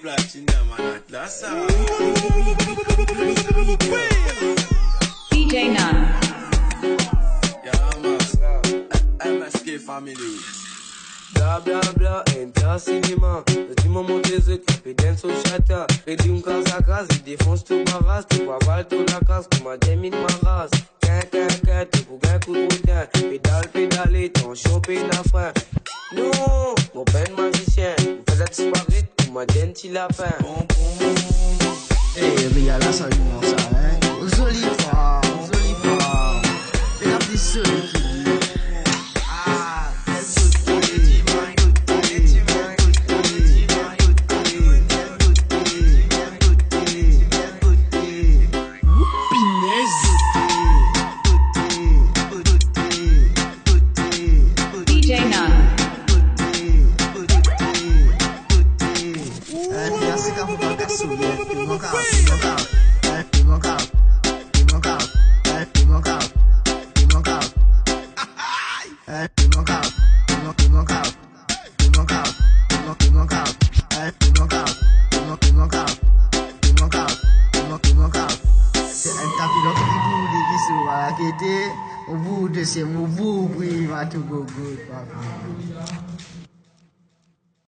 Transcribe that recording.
platinum and atlas. DJ Nunn. Yeah. MSK family. Bla à il défonce tout barras. Tu vois, la casse, un ma race. Tu disparaître, comme un denti lapin. Eh, regarde là, ça lui montre ça, hein. Jolie femme, jolie femme. Regarde les seuls qui DJ None. devagar subir, tem local, tem local, é, tem local, tem local, é, tem local, tem local, é, tem local, tem local, tem local, tem local, tem local, tem local, é, tem local, tem local, tem local, tem local, tem local, tem local, c'est un tapis d'or qui boule qui se voit à guetter, au bout de ses mots, vous, oui, va tout go, go, papa.